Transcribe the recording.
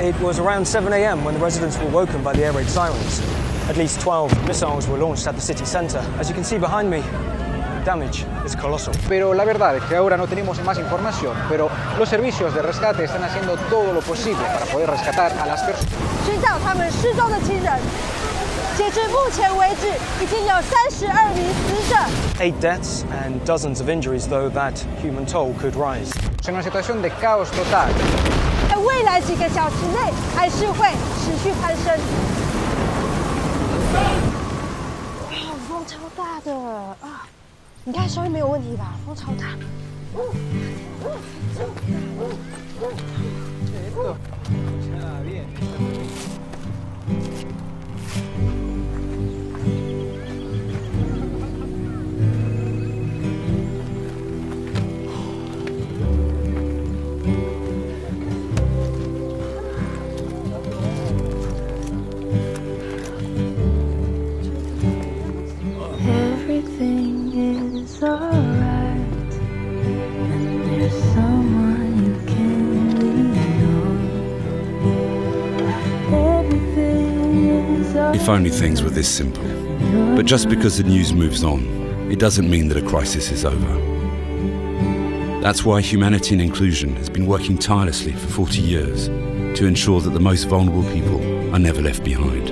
It was around 7 a.m. when the residents were woken by the air raid sirens. At least 12 missiles were launched at the city centre. As you can see behind me, damage is colossal. Pero la verdad es que ahora no tenemos más información, pero los servicios de rescate están haciendo todo lo posible para poder rescatar a las personas. 寻找他们失踪的亲人。截至目前为止，已经有三十二名死者。 Eight deaths and dozens of injuries, though that human toll could rise. En una situación de caos total. 在未来几个小时内，还是会持续攀升。哇，风超大的啊！你看收音没有问题吧？风超大。If only things were this simple. But just because the news moves on, it doesn't mean that a crisis is over. That's why Humanity and Inclusion has been working tirelessly for 40 years to ensure that the most vulnerable people are never left behind.